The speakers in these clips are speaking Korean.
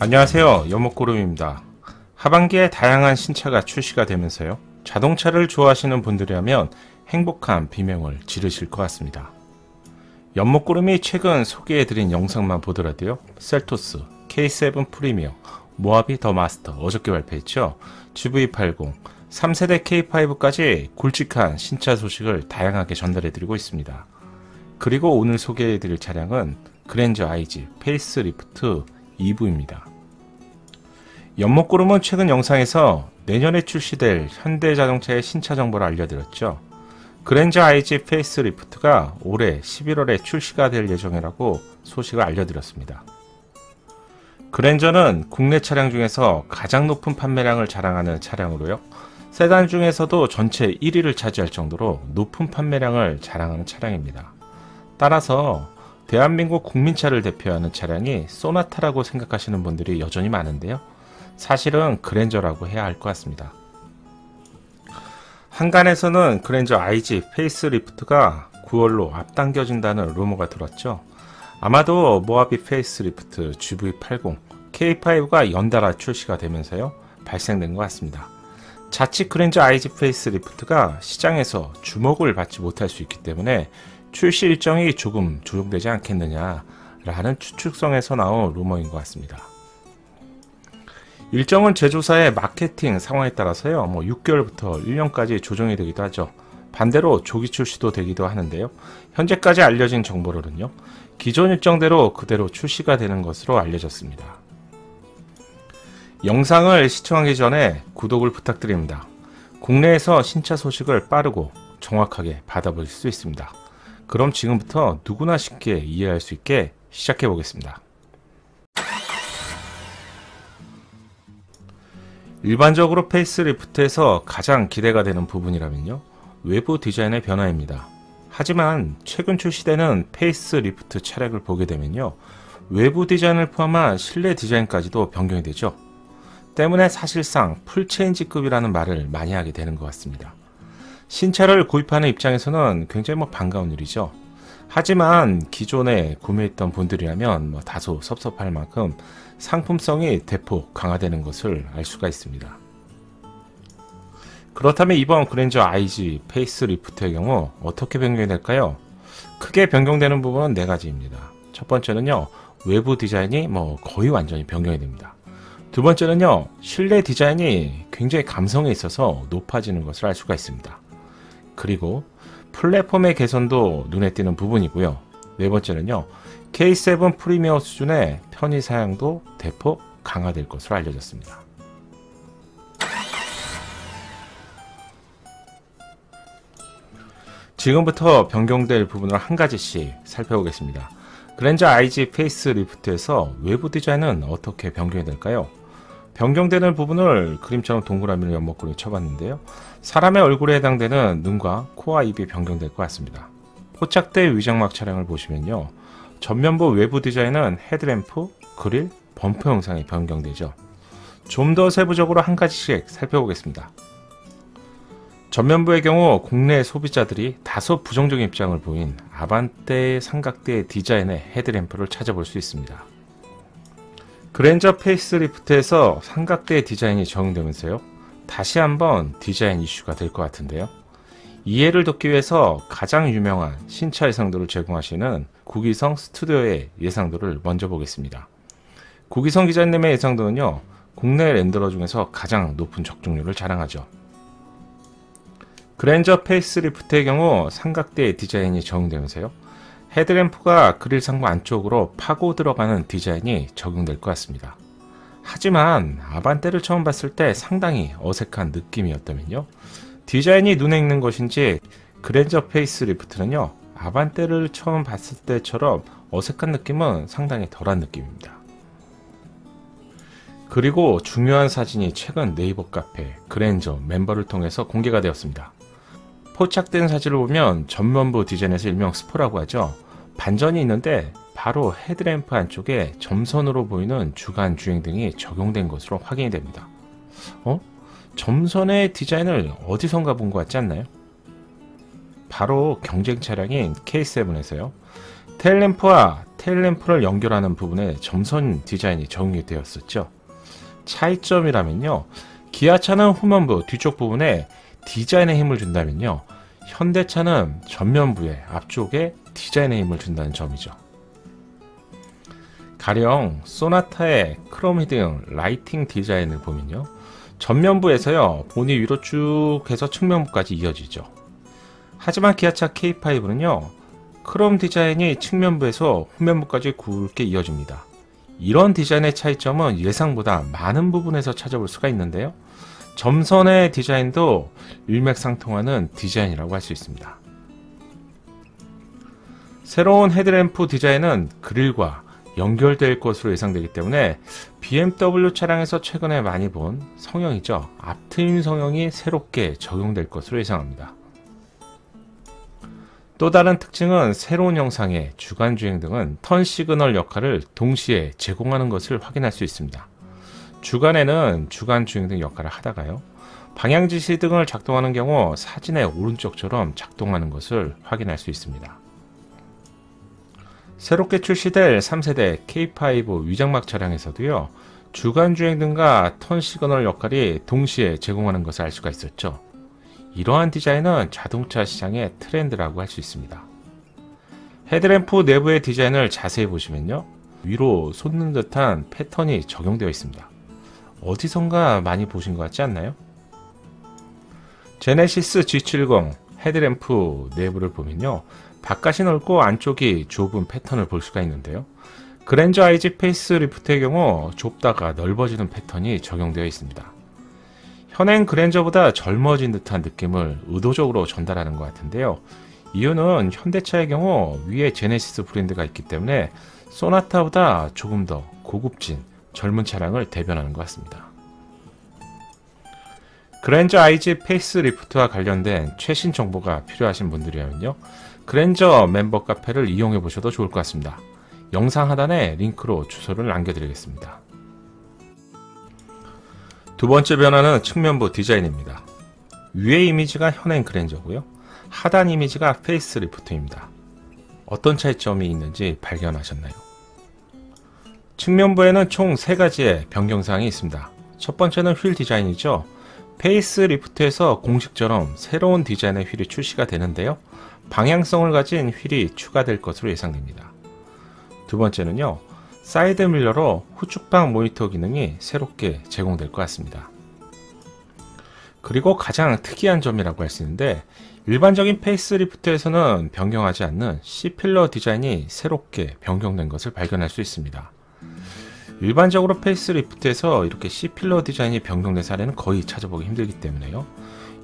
안녕하세요. 연목구름입니다. 하반기에 다양한 신차가 출시가 되면서요. 자동차를 좋아하시는 분들이라면 행복한 비명을 지르실 것 같습니다. 연목구름이 최근 소개해드린 영상만 보더라도요. 셀토스, K7 프리미어, 모하비 더 마스터 어저께 발표했죠. GV80, 3세대 K5까지 굵직한 신차 소식을 다양하게 전달해드리고 있습니다. 그리고 오늘 소개해드릴 차량은 그랜저 IG facelift 2부입니다. 연못구름은 최근 영상에서 내년에 출시될 현대자동차의 신차 정보를 알려드렸죠. 그랜저 IG facelift가 올해 11월에 출시가 될 예정이라고 소식을 알려드렸습니다. 그랜저는 국내 차량 중에서 가장 높은 판매량을 자랑하는 차량으로요. 세단 중에서도 전체 1위를 차지할 정도로 높은 판매량을 자랑하는 차량입니다. 따라서 대한민국 국민차를 대표하는 차량이 소나타라고 생각하시는 분들이 여전히 많은데요. 사실은 그랜저라고 해야 할 것 같습니다. 항간에서는 그랜저 IG facelift가 9월로 앞당겨진다는 루머가 돌았죠. 아마도 모하비 facelift GV80 K5가 연달아 출시가 되면서요. 발생된 것 같습니다. 자칫 그랜저 IG facelift가 시장에서 주목을 받지 못할 수 있기 때문에 출시 일정이 조금 조정되지 않겠느냐라는 추측성에서 나온 루머인 것 같습니다. 일정은 제조사의 마케팅 상황에 따라서요, 뭐 6개월부터 1년까지 조정이 되기도 하죠. 반대로 조기 출시도 되기도 하는데요. 현재까지 알려진 정보로는요, 기존 일정대로 그대로 출시가 되는 것으로 알려졌습니다. 영상을 시청하기 전에 구독을 부탁드립니다. 국내에서 신차 소식을 빠르고 정확하게 받아볼 수 있습니다. 그럼 지금부터 누구나 쉽게 이해할 수 있게 시작해 보겠습니다. 일반적으로 facelift에서 가장 기대가 되는 부분이라면요. 외부 디자인의 변화입니다. 하지만 최근 출시되는 페이스리프트 차량을 보게 되면요. 외부 디자인을 포함한 실내 디자인까지도 변경이 되죠. 때문에 사실상 full change급이라는 말을 많이 하게 되는 것 같습니다. 신차를 구입하는 입장에서는 굉장히 뭐 반가운 일이죠. 하지만 기존에 구매했던 분들이라면 뭐 다소 섭섭할 만큼 상품성이 대폭 강화되는 것을 알 수가 있습니다. 그렇다면 이번 그랜저 IG facelift의 경우 어떻게 변경이 될까요? 크게 변경되는 부분은 네 가지입니다. 첫 번째는요, 외부 디자인이 뭐 거의 완전히 변경이 됩니다. 두 번째는요, 실내 디자인이 굉장히 감성에 있어서 높아지는 것을 알 수가 있습니다. 그리고 플랫폼의 개선도 눈에 띄는 부분이고요. 네 번째는요. K7 프리미어 수준의 편의 사양도 대폭 강화될 것으로 알려졌습니다. 지금부터 변경될 부분을 한 가지씩 살펴보겠습니다. 그랜저 IG facelift에서 외부 디자인은 어떻게 변경이 될까요? 변경되는 부분을 그림처럼 동그라미를 연못구름이 쳐봤는데요. 사람의 얼굴에 해당되는 눈과 코와 입이 변경될 것 같습니다. 포착된 위장막 차량을 보시면요. 전면부 외부 디자인은 headlamp, 그릴, 범퍼 형상이 변경되죠. 좀 더 세부적으로 한 가지씩 살펴보겠습니다. 전면부의 경우 국내 소비자들이 다소 부정적인 입장을 보인 아반떼 삼각대 디자인의 headlamp를 찾아볼 수 있습니다. 그랜저 facelift에서 삼각대 디자인이 적용되면서요. 다시 한번 디자인 이슈가 될 것 같은데요. 이해를 돕기 위해서 가장 유명한 신차 예상도를 제공하시는 구기성 스튜디오의 예상도를 먼저 보겠습니다. 구기성 기자님의 예상도는요. 국내 renderer 중에서 가장 높은 적중률을 자랑하죠. 그랜저 facelift의 경우 삼각대 디자인이 적용되면서요. 헤드램프가 그릴 상부 안쪽으로 파고 들어가는 디자인이 적용될 것 같습니다. 하지만 아반떼를 처음 봤을 때 상당히 어색한 느낌이었다면요. 디자인이 눈에 익는 것인지 그랜저 facelift는요. 아반떼를 처음 봤을 때처럼 어색한 느낌은 상당히 덜한 느낌입니다. 그리고 중요한 사진이 최근 네이버 카페 그랜저 멤버를 통해서 공개가 되었습니다. 포착된 사진을 보면 전면부 디자인에서 일명 스포라고 하죠. 반전이 있는데 바로 헤드램프 안쪽에 점선으로 보이는 주간 주행 등이 적용된 것으로 확인이 됩니다. 어? 점선의 디자인을 어디선가 본 것 같지 않나요? 바로 경쟁 차량인 K7에서요. 테일램프와 테일램프를 연결하는 부분에 점선 디자인이 적용이 되었었죠. 차이점이라면요. 기아차는 후면부 뒤쪽 부분에 디자인에 힘을 준다면요. 현대차는 전면부에 앞쪽에 디자인에 힘을 준다는 점이죠. 가령 소나타의 크롬 hidden lighting 디자인을 보면요. 전면부에서요. 보닛 위로 쭉 해서 측면부까지 이어지죠. 하지만 기아차 K5는요. 크롬 디자인이 측면부에서 후면부까지 굵게 이어집니다. 이런 디자인의 차이점은 예상보다 많은 부분에서 찾아볼 수가 있는데요. 점선의 디자인도 일맥상통하는 디자인이라고 할 수 있습니다. 새로운 헤드램프 디자인은 그릴과 연결될 것으로 예상되기 때문에 BMW 차량에서 최근에 많이 본 성형이죠. 앞트임 성형이 새롭게 적용될 것으로 예상합니다. 또 다른 특징은 새로운 형상의 주간주행등은 turn signal 역할을 동시에 제공하는 것을 확인할 수 있습니다. 주간에는 주간 주행등 역할을 하다가요. 방향지시등을 작동하는 경우 사진의 오른쪽처럼 작동하는 것을 확인할 수 있습니다. 새롭게 출시될 3세대 K5 위장막 차량에서도요. 주간 주행등과 turn signal 역할이 동시에 제공하는 것을 알 수가 있었죠. 이러한 디자인은 자동차 시장의 트렌드라고 할 수 있습니다. 헤드램프 내부의 디자인을 자세히 보시면요. 위로 솟는 듯한 패턴이 적용되어 있습니다. 어디선가 많이 보신 것 같지 않나요? 제네시스 G70 헤드램프 내부를 보면요. 바깥이 넓고 안쪽이 좁은 패턴을 볼 수가 있는데요. 그랜저 IG facelift의 경우 좁다가 넓어지는 패턴이 적용되어 있습니다. 현행 그랜저보다 젊어진 듯한 느낌을 의도적으로 전달하는 것 같은데요. 이유는 현대차의 경우 위에 제네시스 브랜드가 있기 때문에 소나타보다 조금 더 고급진 젊은 차량을 대변하는 것 같습니다. 그랜저 IG facelift와 관련된 최신 정보가 필요하신 분들이라면요. 그랜저 멤버 카페를 이용해 보셔도 좋을 것 같습니다. 영상 하단에 링크로 주소를 남겨드리겠습니다. 두 번째 변화는 측면부 디자인입니다. 위의 이미지가 현행 그랜저고요. 하단 이미지가 facelift입니다. 어떤 차이점이 있는지 발견하셨나요? 측면부에는 총 3가지의 변경사항이 있습니다. 첫 번째는 휠 디자인이죠. facelift에서 공식처럼 새로운 디자인의 휠이 출시가 되는데요. 방향성을 가진 휠이 추가될 것으로 예상됩니다. 두 번째는요. 사이드 미러로 후측방 모니터 기능이 새롭게 제공될 것 같습니다. 그리고 가장 특이한 점이라고 할 수 있는데 일반적인 facelift에서는 변경하지 않는 C pillar 디자인이 새롭게 변경된 것을 발견할 수 있습니다. 일반적으로 facelift에서 이렇게 C pillar 디자인이 변경된 사례는 거의 찾아보기 힘들기 때문에요.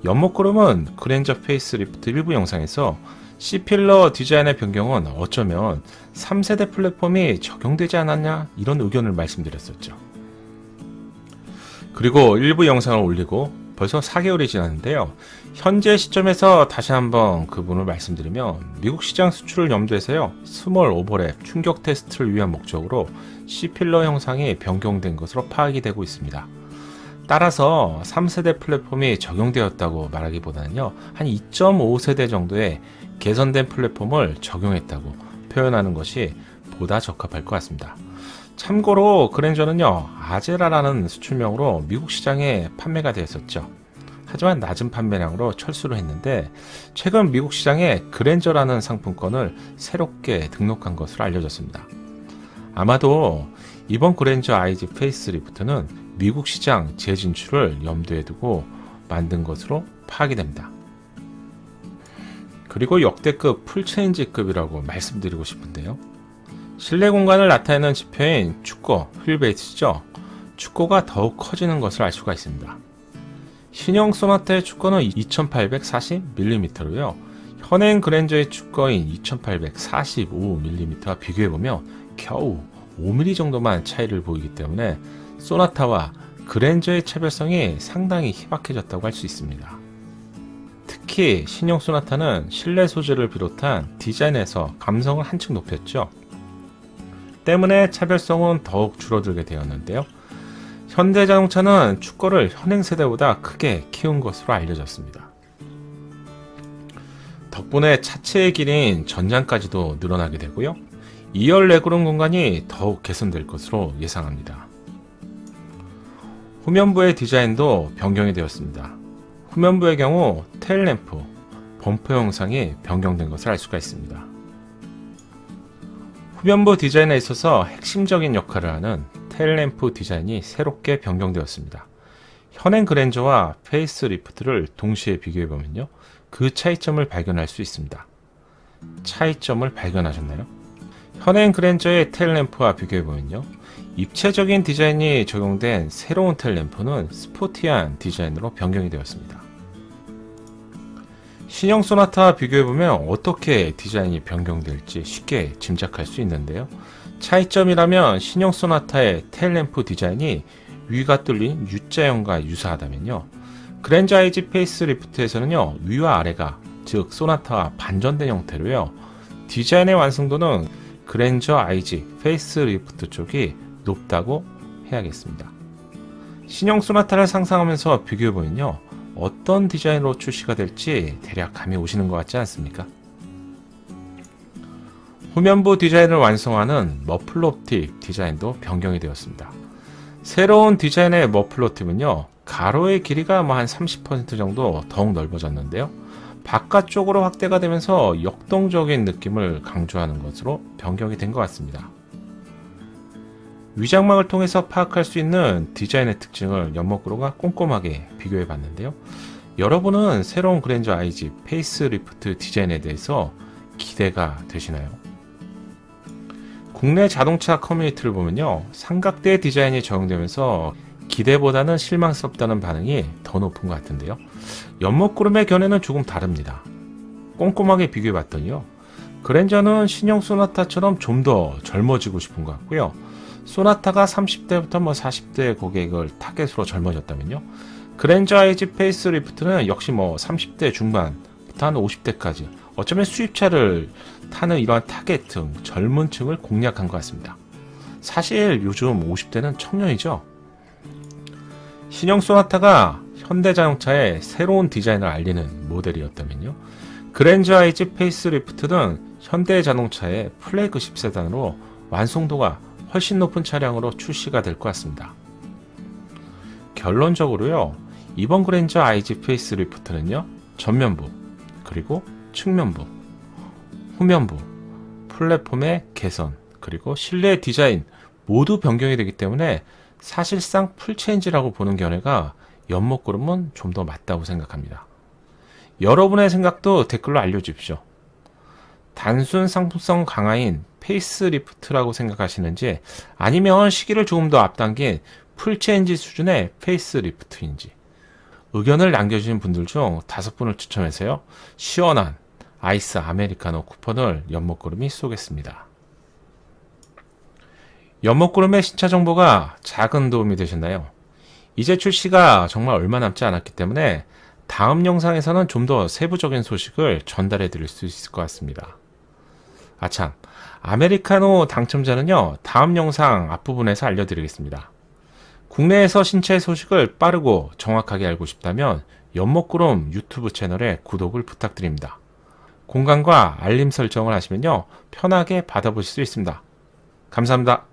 연못구름은 그랜저 페이스리프트 일부 영상에서 C pillar 디자인의 변경은 어쩌면 3세대 플랫폼이 적용되지 않았냐 이런 의견을 말씀드렸었죠. 그리고 1부 영상을 올리고 벌써 4개월이 지났는데요. 현재 시점에서 다시 한번 그 부분을 말씀드리면 미국 시장 수출을 염두해서요. small overlap 충격 테스트를 위한 목적으로 C pillar 형상이 변경된 것으로 파악이 되고 있습니다. 따라서 3세대 플랫폼이 적용되었다고 말하기보다는요. 한 2.5세대 정도의 개선된 플랫폼을 적용했다고 표현하는 것이 보다 적합할 것 같습니다. 참고로 그랜저는요 아제라라는 수출명으로 미국 시장에 판매가 되었었죠. 하지만 낮은 판매량으로 철수를 했는데 최근 미국 시장에 그랜저라는 상표권을 새롭게 등록한 것으로 알려졌습니다. 아마도 이번 그랜저 IG facelift는 미국 시장 재진출을 염두에 두고 만든 것으로 파악이 됩니다. 그리고 역대급 full change급이라고 말씀드리고 싶은데요. 실내 공간을 나타내는 지표인 축구, 휠베이스죠. 축구가 더욱 커지는 것을 알 수가 있습니다. 신형 소나타의 축구는 2840mm로요. 현행 그랜저의 축거인 2845mm와 비교해보면 겨우 5mm 정도만 차이를 보이기 때문에 소나타와 그랜저의 차별성이 상당히 희박해졌다고 할 수 있습니다. 특히 신형 소나타는 실내 소재를 비롯한 디자인에서 감성을 한층 높였죠. 때문에 차별성은 더욱 줄어들게 되었는데요. 현대자동차는 축거를 현행 세대보다 크게 키운 것으로 알려졌습니다. 덕분에 차체의 길이인 전장까지도 늘어나게 되고요. 2열 레그룸 공간이 더욱 개선될 것으로 예상합니다. 후면부의 디자인도 변경이 되었습니다. 후면부의 경우 테일램프, 범퍼 형상이 변경된 것을 알 수가 있습니다. 후면부 디자인에 있어서 핵심적인 역할을 하는 테일램프 디자인이 새롭게 변경되었습니다. 현행 그랜저와 facelift를 동시에 비교해보면요. 그 차이점을 발견할 수 있습니다. 차이점을 발견하셨나요? 현행 그랜저의 테일램프와 비교해보면요. 입체적인 디자인이 적용된 새로운 테일램프는 스포티한 디자인으로 변경이 되었습니다. 신형 소나타와 비교해보면 어떻게 디자인이 변경될지 쉽게 짐작할 수 있는데요. 차이점이라면 신형 소나타의 테일램프 디자인이 위가 뚫린 U자형과 유사하다면요. 그랜저 IG facelift에서는요. 위와 아래가 즉 소나타와 반전된 형태로요. 디자인의 완성도는 그랜저 IG facelift 쪽이 높다고 해야겠습니다. 신형 소나타를 상상하면서 비교해보면요. 어떤 디자인으로 출시가 될지 대략 감이 오시는 것 같지 않습니까? 후면부 디자인을 완성하는 머플러 팁 디자인도 변경이 되었습니다. 새로운 디자인의 머플러 팁은요, 가로의 길이가 뭐 한 30% 정도 더욱 넓어졌는데요. 바깥쪽으로 확대가 되면서 역동적인 느낌을 강조하는 것으로 변경이 된 것 같습니다. 위장막을 통해서 파악할 수 있는 디자인의 특징을 연목그로가 꼼꼼하게 비교해 봤는데요. 여러분은 새로운 그랜저 IG facelift 디자인에 대해서 기대가 되시나요? 국내 자동차 커뮤니티를 보면요. 삼각떼 디자인이 적용되면서 기대보다는 실망스럽다는 반응이 더 높은 것 같은데요. 연목구름의 견해는 조금 다릅니다. 꼼꼼하게 비교해 봤더니요. 그랜저는 신형 소나타처럼 좀 더 젊어지고 싶은 것 같고요. 소나타가 30대부터 뭐 40대 고객을 타겟으로 젊어졌다면요. 그랜저 IG facelift는 역시 뭐 30대 중반부터 한 50대까지 어쩌면 수입차를 타는 이러한 타겟 등 젊은 층을 공략한 것 같습니다. 사실 요즘 50대는 청년이죠. 신형 소나타가 현대자동차의 새로운 디자인을 알리는 모델이었다면요. 그랜저 IG facelift는 현대자동차의 플래그십 세단으로 완성도가 훨씬 높은 차량으로 출시가 될 것 같습니다. 결론적으로요. 이번 그랜저 IG facelift는요. 전면부, 그리고 측면부, 후면부, 플랫폼의 개선, 그리고 실내 디자인 모두 변경이 되기 때문에 사실상 full change라고 보는 견해가 연목구름은 좀 더 맞다고 생각합니다. 여러분의 생각도 댓글로 알려주십시오. 단순 상품성 강화인 facelift라고 생각하시는지 아니면 시기를 조금 더 앞당긴 full change 수준의 facelift인지 의견을 남겨주신 분들 중 다섯 분을 추첨해서요. 시원한 아이스 아메리카노 쿠폰을 연목구름이 쏘겠습니다. 연목구름의 신차 정보가 작은 도움이 되셨나요? 이제 출시가 정말 얼마 남지 않았기 때문에 다음 영상에서는 좀 더 세부적인 소식을 전달해 드릴 수 있을 것 같습니다. 아참, 아메리카노 당첨자는요, 다음 영상 앞부분에서 알려드리겠습니다. 국내에서 신체 소식을 빠르고 정확하게 알고 싶다면 연목구름 유튜브 채널에 구독을 부탁드립니다. 공간과 알림 설정을 하시면요, 편하게 받아보실 수 있습니다. 감사합니다.